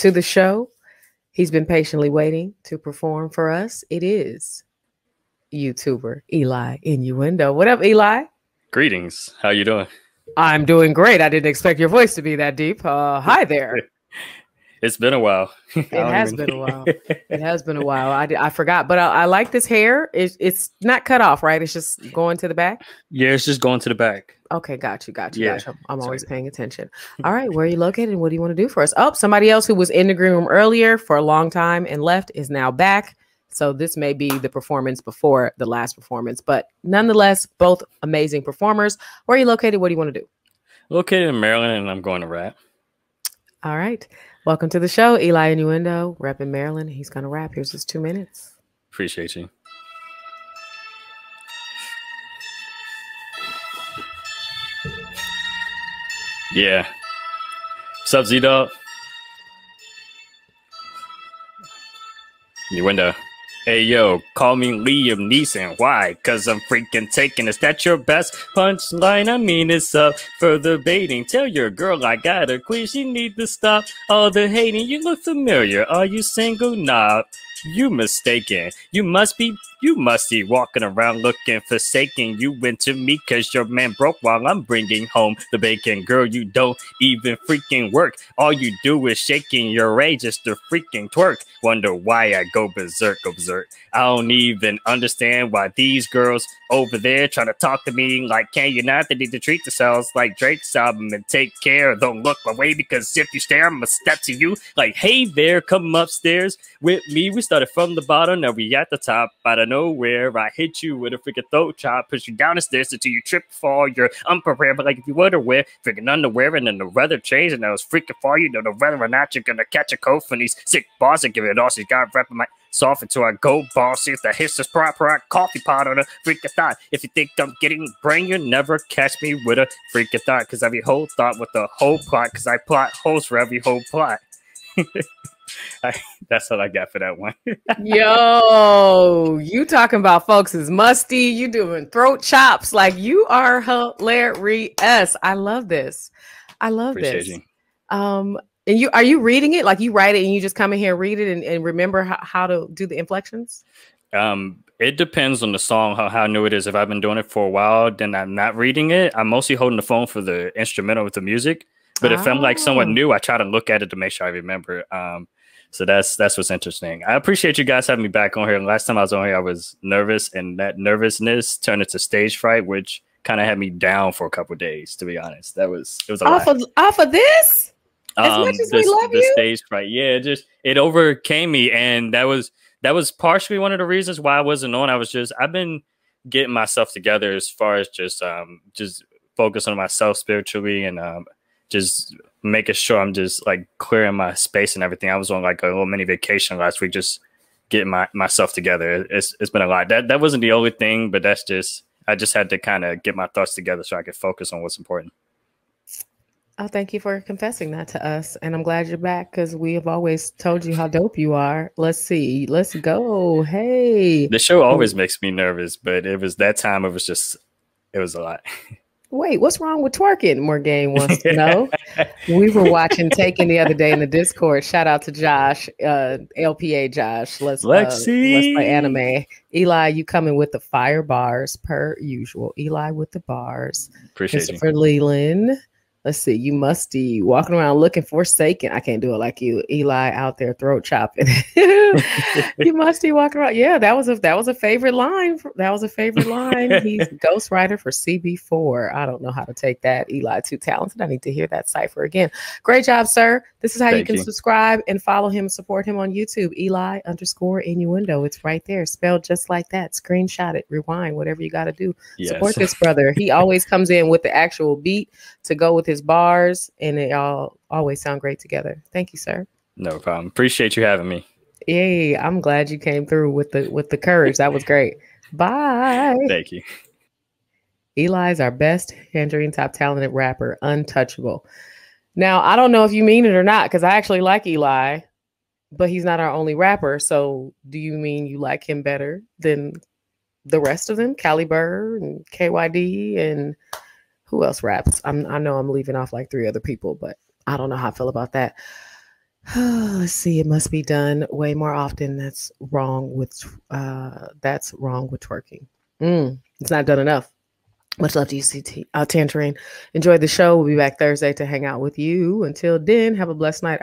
to the show. He's been patiently waiting to perform for us. It is YouTuber Eli Innuendo. What up, Eli? Greetings. How you doing? I'm doing great. I didn't expect your voice to be that deep. Uh, hi there. It's been a while. It has even... been a while. It has been a while. I, I forgot, but I, I like this hair. It's it's not cut off, right? It's just going to the back. Yeah, it's just going to the back. Okay, got you, got you, yeah. got you. I'm always paying attention. All right, where are you located? What do you want to do for us? Oh, somebody else who was in the green room earlier for a long time and left is now back. So this may be the performance before the last performance, but nonetheless, both amazing performers. Where are you located? What do you want to do? Located in Maryland, and I'm going to rap. All right. Welcome to the show, Eli Innuendo, rep in Maryland. He's going to rap. Here's his two minutes. Appreciate you. Yeah. Up, Z Dog? Innuendo. Hey yo, call me Liam Neeson. Why? Cause I'm freaking taking. Is that your best punchline? I mean, it's up for the baiting. Tell your girl I got a queen. She need to stop all the hating. You look familiar. Are you single? Nah. You mistaken. You must be you must be walking around looking forsaken. You went to me cause your man broke while I'm bringing home the bacon. Girl, you don't even freaking work. All you do is shaking your age just to freaking twerk. Wonder why I go berserk, berserk. I don't even understand why these girls over there trying to talk to me like, can you not? They need to treat themselves like Drake's album and take care. Don't look my way because if you stare, I'm gonna step to you like, hey there, come upstairs with me. We started from the bottom, now we at the top. Out of nowhere, I hit you with a freaking throat chop, push you down the stairs until you trip, fall. You're unprepared, but like if you were to wear freaking underwear and then the weather changed and I was freaking for you, know the weather or not you're gonna catch a cold from these sick bars and give it all. She's got rapping my soft until I go boss. See if the hiss is proper coffee pot on a freaking thought. If you think I'm getting brain, you never catch me with a freaking thought. Cause every whole thought with the whole plot, cause I plot holes for every whole plot. I, that's all I got for that one. Yo, you talking about folks is musty. You doing throat chops like you are hilarious. I love this. I love Appreciate this. You. Um, and you are you reading it like you write it and you just come in here and read it and, and remember how, how to do the inflections? Um, it depends on the song how, how new it is. If I've been doing it for a while, then I'm not reading it. I'm mostly holding the phone for the instrumental with the music. But oh. if I'm like somewhat ah. new, I try to look at it to make sure I remember. Um, so that's that's what's interesting. I appreciate you guys having me back on here. Last time I was on here, I was nervous, and that nervousness turned into stage fright, which kind of had me down for a couple days. To be honest, that was it was a off lot. of off of this. As um, much as the, we love the you, stage fright, yeah, it just it overcame me, and that was that was partially one of the reasons why I wasn't on. I was just I've been getting myself together as far as just um just focus on myself spiritually and um just making sure I'm just like clearing my space and everything. I was on like a little mini vacation last week, just getting my myself together. It's it's been a lot. That that wasn't the only thing, but that's just I just had to kind of get my thoughts together so I could focus on what's important. Oh, thank you for confessing that to us. And I'm glad you're back because we have always told you how dope you are. Let's see. Let's go. Hey. The show always oh. makes me nervous, but it was that time, it was just, it was a lot. Wait, what's wrong with twerking? Morgan wants to know. we were watching Taken the other day in the Discord. Shout out to Josh, uh, LPA Josh. Let's Lexi. Uh, let's play anime. Eli, you coming with the fire bars per usual. Eli with the bars. Appreciate Christopher you. Leland. Let's see. You musty walking around looking forsaken. I can't do it like you, Eli, out there throat chopping. you musty walking around. Yeah, that was a that was a favorite line. That was a favorite line. He's ghostwriter for CB4. I don't know how to take that. Eli, too talented. I need to hear that cipher again. Great job, sir. This is how Thank you can you. subscribe and follow him, support him on YouTube. Eli underscore innuendo. It's right there, spelled just like that. Screenshot it, rewind, whatever you got to do. Yes. Support this brother. He always comes in with the actual beat to go with his bars, and they all always sound great together. Thank you, sir. No problem. Appreciate you having me. Yay! I'm glad you came through with the with the courage. That was great. Bye. Thank you. Eli's our best Tanjareen Top talented rapper, untouchable. Now, I don't know if you mean it or not, because I actually like Eli, but he's not our only rapper. So do you mean you like him better than the rest of them? Cali Burr and KYD and who else raps? I'm, I know I'm leaving off like three other people, but I don't know how I feel about that. Let's see. It must be done way more often. That's wrong with uh, that's wrong with twerking. Mm, it's not done enough. Much love to you, CT, uh, Tanjareen. Enjoy the show. We'll be back Thursday to hang out with you. Until then, have a blessed night.